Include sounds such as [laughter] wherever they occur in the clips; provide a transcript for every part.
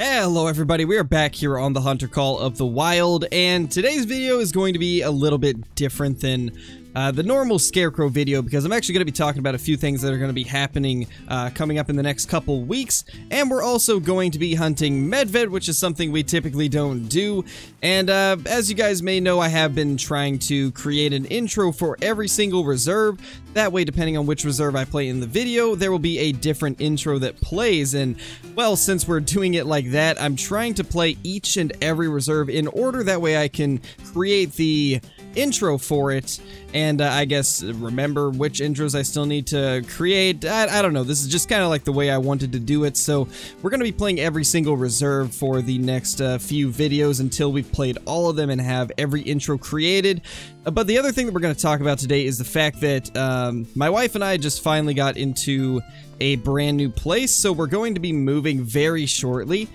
Hello everybody, we are back here on the Hunter Call of the Wild, and today's video is going to be a little bit different than uh, the normal Scarecrow video because I'm actually going to be talking about a few things that are going to be happening uh, coming up in the next couple weeks, and we're also going to be hunting Medved, which is something we typically don't do, and uh, as you guys may know, I have been trying to create an intro for every single reserve, that way depending on which reserve I play in the video, there will be a different intro that plays, and well, since we're doing it like that, I'm trying to play each and every reserve in order, that way I can create the intro for it and uh, I guess remember which intros I still need to create. I, I don't know. This is just kind of like the way I wanted to do it. So we're going to be playing every single reserve for the next uh, few videos until we've played all of them and have every intro created. Uh, but the other thing that we're going to talk about today is the fact that um, my wife and I just finally got into a brand new place. So we're going to be moving very shortly.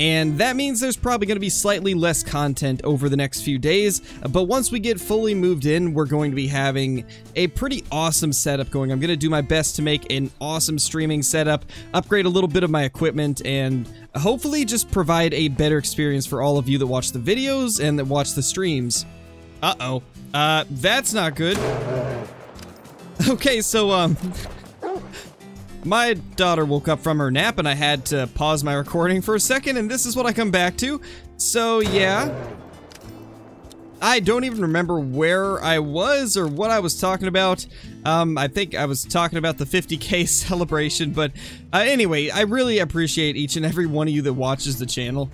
And that means there's probably going to be slightly less content over the next few days, but once we get fully moved in, we're going to be having a pretty awesome setup going. I'm going to do my best to make an awesome streaming setup, upgrade a little bit of my equipment, and hopefully just provide a better experience for all of you that watch the videos and that watch the streams. Uh-oh. Uh, that's not good. [laughs] Okay, so, um... My daughter woke up from her nap and I had to pause my recording for a second and this is what I come back to. So yeah. I don't even remember where I was or what I was talking about. Um, I think I was talking about the 50k [laughs] celebration, but uh, anyway, I really appreciate each and every one of you that watches the channel.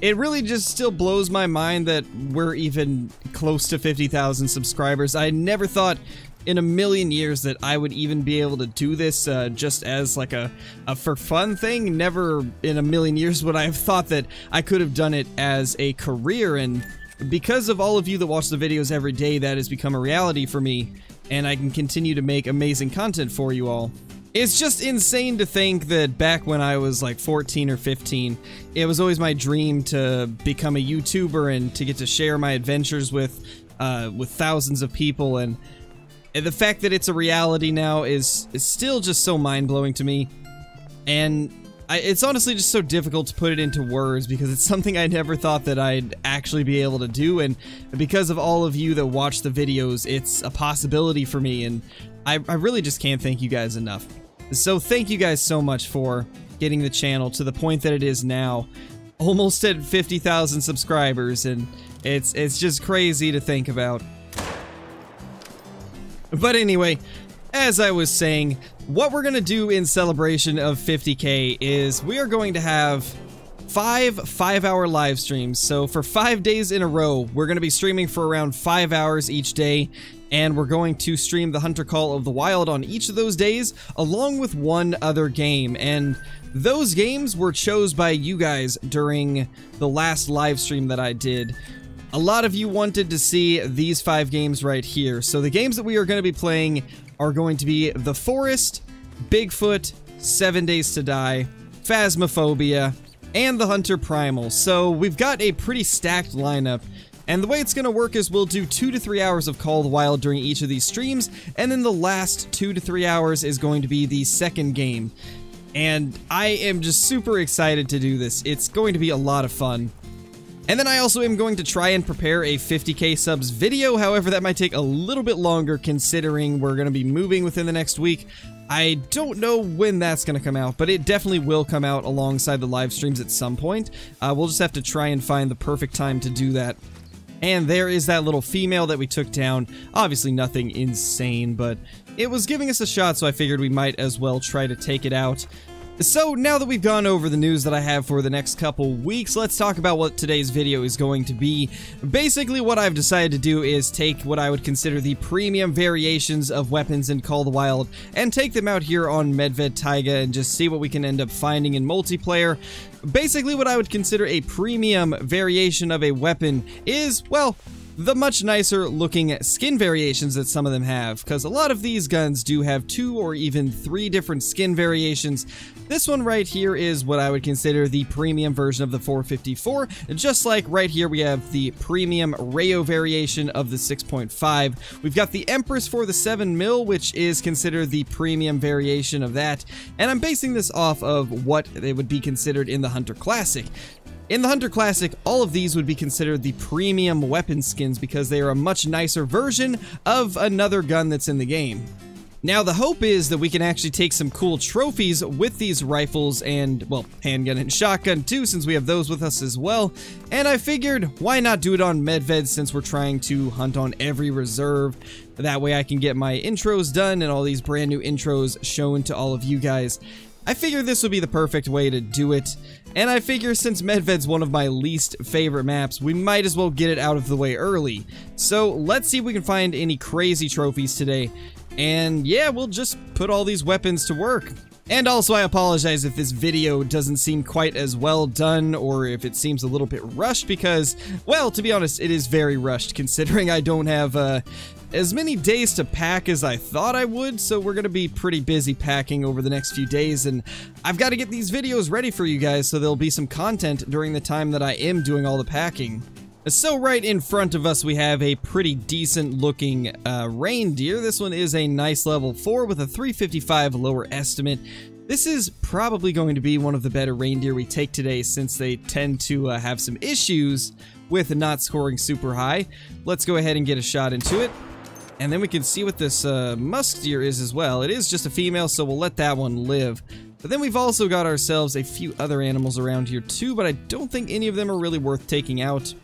It really just still blows my mind that we're even close to 50,000 subscribers. I never thought in a million years that I would even be able to do this uh, just as like a, a for fun thing. Never in a million years would I have thought that I could have done it as a career and because of all of you that watch the videos every day that has become a reality for me and I can continue to make amazing content for you all. It's just insane to think that back when I was like 14 or 15, it was always my dream to become a YouTuber and to get to share my adventures with uh, with thousands of people and the fact that it's a reality now is, is still just so mind-blowing to me. And I, it's honestly just so difficult to put it into words because it's [laughs] something I never thought that I'd actually be able to do. And because of all of you that watch the videos, it's a possibility for me. And I, I really just can't thank you guys enough. So thank you guys so much for getting the channel to the point that it is now. Almost at 50,000 subscribers. And it's, it's just crazy to think about. But anyway, as I was saying, what we're going to do in celebration of 50k is we are going to have five five-hour live streams. So for five days in a row, we're going to be streaming for around five hours each day, and we're going to stream the Hunter Call of the Wild on each of those days, along with one other game. And those games were chose by you guys during the last live stream that I did. A lot of you wanted to see these five games right here. So the games that we are going to be playing are going to be The Forest, Bigfoot, Seven Days to Die, Phasmophobia, and The Hunter Primal. So we've got a pretty stacked lineup. And the way it's going to work is we'll do two to three hours of Call of the Wild during each of these streams, and then the last two to three hours is going to be the second game. And I am just super excited to do this. It's going to be a lot of fun. And then I also am going to try and prepare a 50k subs video, however that might take a little bit longer considering we're going to be moving within the next week. I don't know when that's going to come out, but it definitely will come out alongside the live streams at some point. Uh, we'll just have to try and find the perfect time to do that. And there is that little female that we took down. Obviously nothing insane, but it was giving us a shot, so I figured we might as well try to take it out. So now that we've gone over the news that I have for the next couple weeks, let's talk about what today's video is going to be. Basically what I've decided to do is take what I would consider the premium variations of weapons in Call the Wild and take them out here on Medved Taiga and just see what we can end up finding in multiplayer. Basically what I would consider a premium variation of a weapon is, well, the much nicer looking skin variations that some of them have, because a lot of these guns do have two or even three different skin variations. This one right here is what I would consider the premium version of the 454, just like right here we have the premium Rayo variation of the 6.5. We've got the Empress for the 7 mil, which is considered the premium variation of that, and I'm basing this off of what they would be considered in the Hunter Classic. In the Hunter Classic, all of these would be considered the premium weapon skins because they are a much nicer version of another gun that's in the game. Now, the hope is that we can actually take some cool trophies with these rifles and, well, handgun and [laughs] shotgun too, since we have those with us as well. And I figured, why not do it on Medved since we're trying to hunt on every reserve. That way I can get my intros done and all these brand new intros shown to all of you guys. I figure this would be the perfect way to do it. And I figure since Medved's one of my least favorite maps, we might as well get it out of the way early. So let's see if we can find any crazy trophies today. And yeah, we'll just put all these weapons to work. And also, I apologize if this video doesn't seem quite as well done or if it seems a little bit rushed because, well, to be honest, it is very rushed considering I don't have uh, as many days to pack as I thought I would, so we're going to be pretty busy packing over the next few days, and I've got to get these videos ready for you guys so there'll be some content during the time that I am doing all the packing. So right in front of us we have a pretty decent looking uh, reindeer. This one is a nice level 4 with a 355 lower estimate. This is probably going to be one of the better reindeer we take today since they tend to uh, have some issues with not scoring super high. Let's go ahead and get a shot into it. And then we can see what this uh, musk deer is as well. It is just a female, so we'll let that one live. But then we've also got ourselves a few other animals around here too, but I don't think any of them are really worth taking out.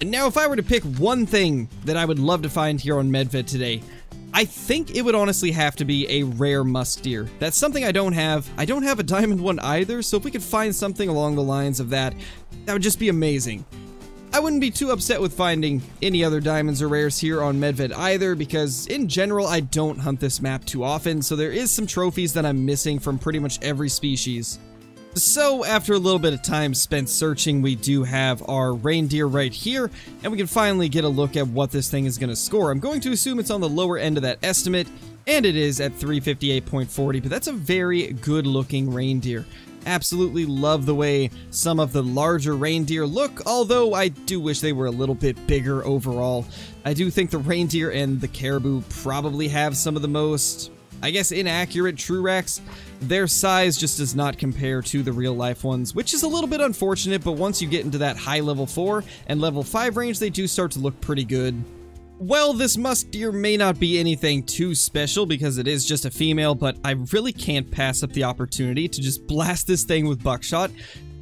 And now if I were to pick one thing that I would love to find here on Medved today, I think it would honestly have to be a rare musk deer. That's something I don't have. I don't have a diamond one either, so if we could find something along the lines of that, that would just be amazing. I wouldn't be too upset with finding any other diamonds or rares here on Medved either, because in general I don't hunt this map too often, so there is some trophies that I'm missing from pretty much every species. So after a little bit of time spent searching, we do have our reindeer right here, and we can finally get a look at what this thing is going to score. I'm going to assume it's on the lower end of that estimate, and it is at 358.40, but that's a very good looking reindeer absolutely love the way some of the larger reindeer look, although I do wish they were a little bit bigger overall. I do think the reindeer and the caribou probably have some of the most, I guess, inaccurate true racks. Their size just does not compare to the real life ones, which is a little bit unfortunate, but once you get into that high level 4 and level 5 range, they do start to look pretty good. Well, this musk deer may not be anything too special because it is just a female, but I really can't pass up the opportunity to just blast this thing with buckshot,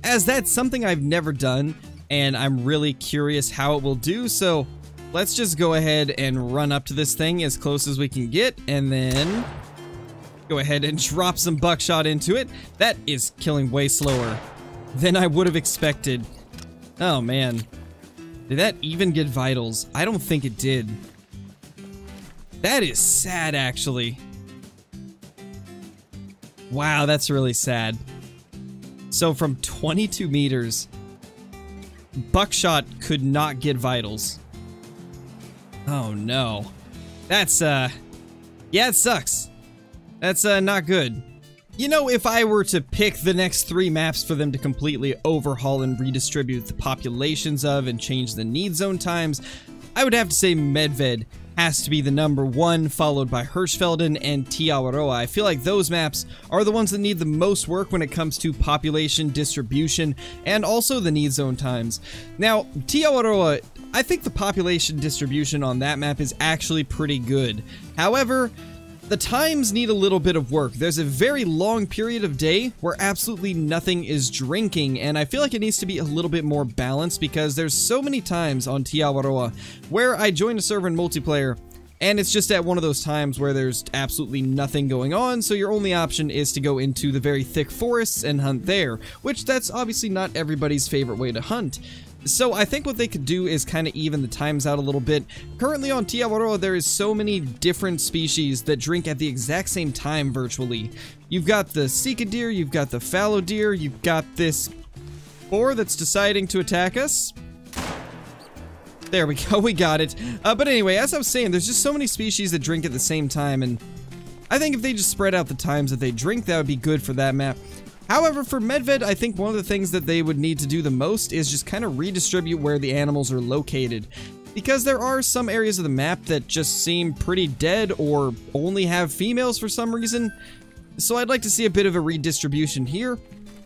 as that's something I've never done, and I'm really curious how it will do, so let's just go ahead and run up to this thing as close as we can get, and then go ahead and drop some buckshot into it. That is killing way slower than I would have expected. Oh man, did that even get vitals? I don't think it did. That is sad, actually. Wow, that's really sad. So from 22 meters, Buckshot could not get vitals. Oh no. That's, uh... Yeah, it sucks. That's, uh, not good. You know, if I were to pick the next three maps for them to completely overhaul and redistribute the populations of and change the need zone times, I would have to say Medved has to be the number one, followed by Hirschfelden and Te Awaroa. I feel like those maps are the ones that need the most work when it comes to population distribution and also the need zone times. Now, Te Awaroa, I think the population distribution on that map is actually pretty good. However, the times need a little bit of work. There's a very long period of day where absolutely nothing is drinking, and I feel like it needs to be a little bit more balanced because there's so many times on Te Awaroa where I join a server in multiplayer and it's just at one of those times where there's absolutely nothing going on, so your only option is to go into the very thick forests and hunt there, which that's obviously not everybody's favorite way to hunt. So I think what they could do is kind of even the times out a little bit. Currently on Te Awaroa, there is so many different species that drink at the exact same time virtually. You've got the Sika deer, you've got the fallow deer, you've got this boar that's deciding to attack us. There we [laughs] go, we got it. Uh, but anyway, as I was saying, there's just so many species that drink at the same time, and I think if they just spread out the times that they drink, that would be good for that map. However, for Medved, I think one of the things that they would need to do the most is just kind of redistribute where the animals are located. Because there are some areas of the map that just seem pretty dead or only have females for some reason. So I'd like to see a bit of a redistribution here.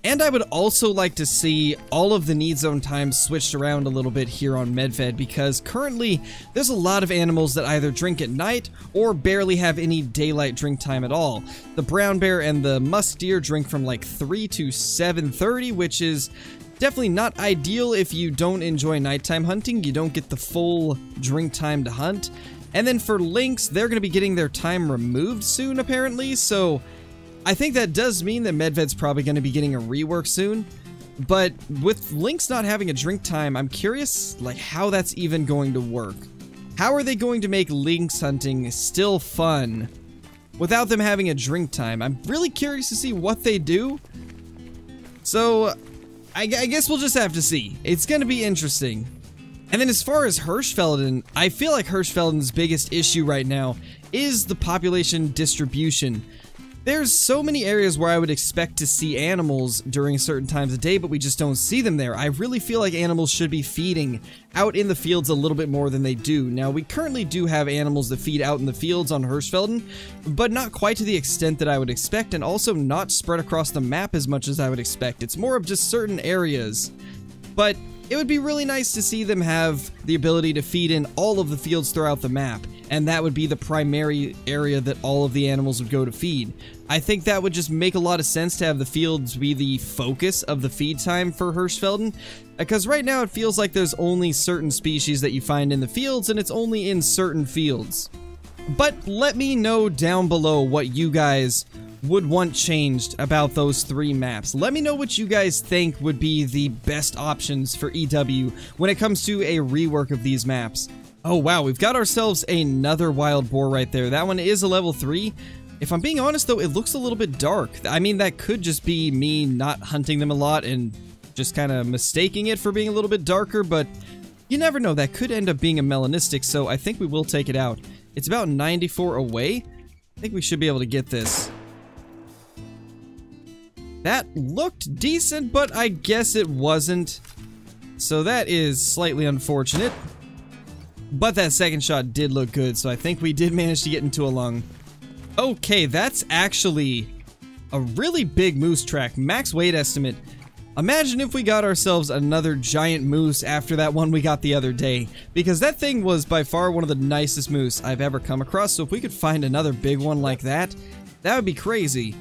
And I would also like to see all of the need zone times switched around a little bit here on Medved because currently there's a lot of animals that either drink at night or barely have any daylight drink time at all. The brown bear and the musk deer drink from like 3 to 7.30 which is definitely not ideal if you don't enjoy nighttime hunting. You don't get the full drink time to hunt. And then for lynx, they're going to be getting their time removed soon apparently, so I think that does mean that Medved's probably going to be getting a rework soon. But with Lynx not having a drink time, I'm curious like how that's even going to work. How are they going to make Lynx hunting still fun without them having a drink time? I'm really curious to see what they do. So I, I guess we'll just have to see. It's going to be interesting. And then as far as Hirschfelden, I feel like Hirschfelden's biggest issue right now is the population distribution. There's so many areas where I would expect to see animals during certain times of day, but we just don't see them there. I really feel like animals should be feeding out in the fields a little bit more than they do. Now, we currently do have animals that feed out in the fields on Hirschfelden, but not quite to the extent that I would expect, and also not spread across the map as much as I would expect. It's more of just certain areas. But it would be really nice to see them have the ability to feed in all of the fields throughout the map and that would be the primary area that all of the animals would go to feed. I think that would just make a lot of sense to have the fields be the focus of the feed time for Hirschfelden, because right now it feels like there's only certain species that you find in the fields, and it's only in certain fields. But let me know down below what you guys would want changed about those three maps. Let me know what you guys think would be the best options for EW when it comes to a rework of these maps. Oh wow, we've got ourselves another wild boar right there. That one is a level 3. If I'm being honest though, it looks a little bit dark. I mean, that could just be me not hunting them a lot and just kind of mistaking it for being a little bit darker, but you never know. That could end up being a melanistic, so I think we will take it out. It's about 94 away. I think we should be able to get this. That looked decent, but I guess it wasn't. So that is slightly unfortunate. But that second shot did look good, so I think we did manage to get into a lung. Okay, that's actually a really big moose track. Max weight estimate. Imagine if we got ourselves another giant moose after that one we got the other day, because that thing was by far one of the nicest moose I've ever come across, so if we could find another big one like that, that would be crazy.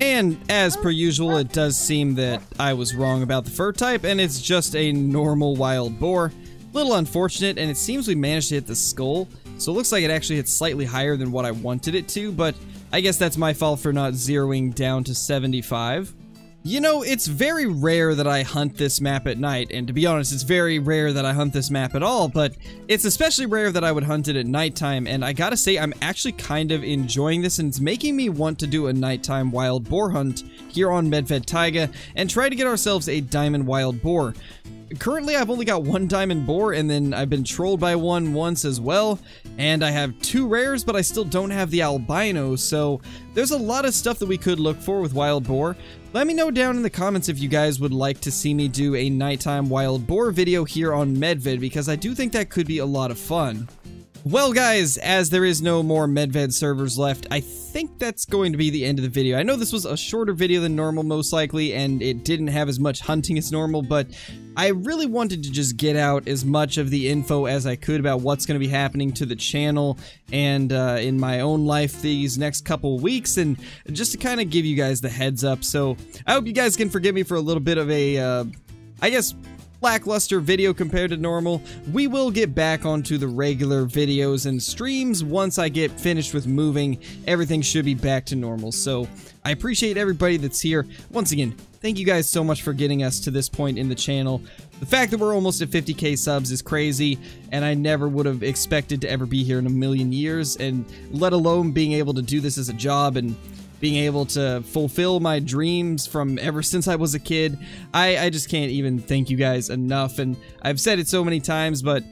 And as per usual, it does seem that I was wrong about the fur type, and it's just a normal wild boar. Little unfortunate, and it seems we managed to hit the skull, so it looks like it actually hit slightly higher than what I wanted it to, but I guess that's my fault for not zeroing down to 75. You know, it's very rare that I hunt this map at night, and to be honest, it's very rare that I hunt this map at all, but it's especially rare that I would hunt it at nighttime, and I gotta say, I'm actually kind of enjoying this, and it's making me want to do a nighttime wild boar hunt here on Medved Taiga, and try to get ourselves a diamond wild boar. Currently, I've only got one diamond boar, and then I've been trolled by one once as well, and I have two rares, but I still don't have the albino, so there's a lot of stuff that we could look for with wild boar. Let me know down in the comments if you guys would like to see me do a nighttime wild boar video here on Medved, because I do think that could be a lot of fun. Well guys, as there is no more Medved servers left, I think that's going to be the end of the video. I know this was a shorter video than normal most likely, and it didn't have as much hunting as normal, but I really wanted to just get out as much of the info as I could about what's going to be happening to the channel and uh, in my own life these next couple weeks, and just to kind of give you guys the heads up. So I hope you guys can forgive me for a little bit of a, uh, I guess, lackluster video compared to normal. We will get back onto the regular videos and streams once I get finished with moving. Everything should be back to normal. So I appreciate everybody that's here. Once again, thank you guys so much for getting us to this point in the channel. The fact that we're almost at 50k subs is crazy, and I never would have expected to ever be here in a million years, and let alone being able to do this as a job and being able to fulfill my dreams from ever since I was a kid. I, I just can't even thank you guys enough, and I've said it so many times, but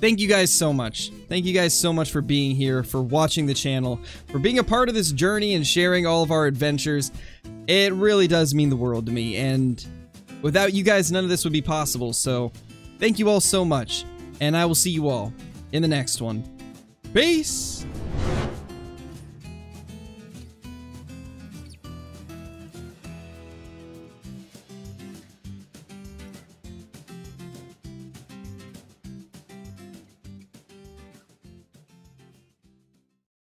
thank you guys so much. Thank you guys so much for being here, for watching the channel, for being a part of this journey and sharing all of our adventures. It really does mean the world to me, and without you guys, none of this would be possible, so thank you all so much, and I will see you all in the next one. Peace!